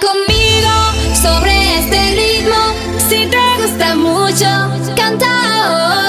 conmigo sobre este ritmo. Si te gusta mucho, canta hoy.